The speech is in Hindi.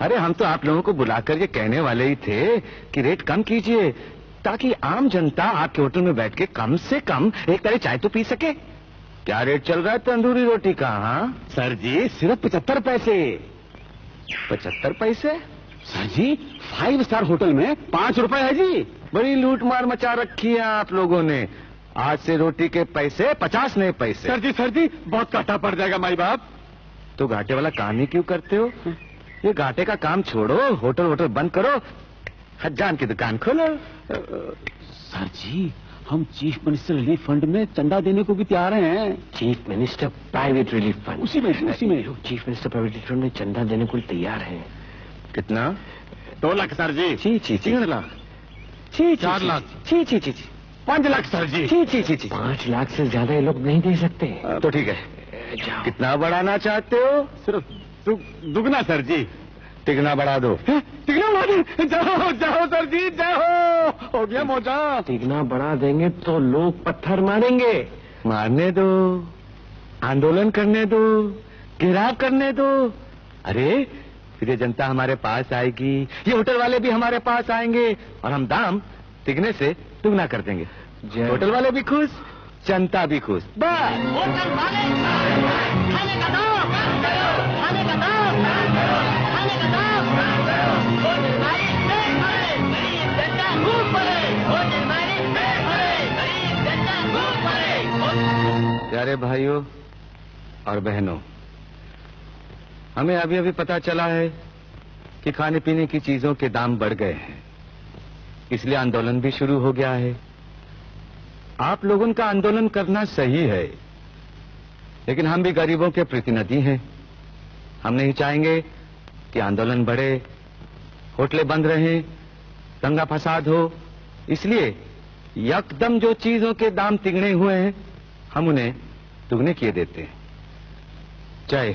अरे हम तो आप लोगों को बुलाकर ये कहने वाले ही थे कि रेट कम कीजिए ताकि आम जनता आपके होटल में बैठ के कम से कम एक तरह चाय तो पी सके। क्या रेट चल रहा है तंदूरी रोटी का हाँ? सर जी सिर्फ़ पचहत्तर पैसे। पचहत्तर पैसे? Sir ji five star hotel में पाँच रुपए है जी। बड़ी लूट मार मचा रखी है आप लोगों ने। आज से रोटी के पैसे पचास नए पैसे। सर जी सर जी बहुत काटा पड़ जाएगा माई बाप। तो घाटे वाला काम ही क्यों करते हो? ये घाटे का काम छोड़ो होटल वोटल बंद करो हजान की दुकान खोलो। सर जी हम चीफ मिनिस्टर रिलीफ फंड में चंदा देने को भी तैयार हैं। Chief minister private relief fund. उसी में उसी में। Chief minister private relief fund में चंदा देने को तैयार है। कितना? दो लाख सर जी। छी छी छी। तीन लाख। छी चार लाख। छी छी छी छी। पाँच लाख सर जी। छी छी छी छी। पाँच लाख से ज़्यादा ये लोग नहीं दे सकते। तो ठीक है। कितना बढ़ाना चाहते हो? सिर्फ़ दु- दुगना सर जी। तिगना बढ़ा दो। टिकना तिगना मारी जाओ जाओ सर जी जाओ। हो गया मौजा। तिगना बढ़ा देंगे तो लोग पत्थर मारेंगे। मारने दो आंदोलन करने दो घेराव करने दो। अरे फिर ये जनता हमारे पास आएगी ये होटल वाले भी हमारे पास आएँगे और हम दाम तिगने से दुगना कर देंगे। होटल वाले भी खुश जनता भी खुश। बस। होटल वाले। खाने का दाम। प्यारे भाइयों और बहनों, हमें अभी अभी पता चला है कि खाने पीने की चीज़ों के दाम बढ़ गए हैं। इसलिए आंदोलन भी शुरू हो गया है। आप लोगों का आंदोलन करना सही है, लेकिन हम भी गरीबों के प्रतिनिधि हैं। हम नहीं चाहेंगे कि आंदोलन बढ़े, होटलें बंद रहें, दंगा फसाद हो। इसलिए यकदम जो चीज़ों के दाम तिगने हुए हैं, हम उन्हें दुगने किए देते हैं। जय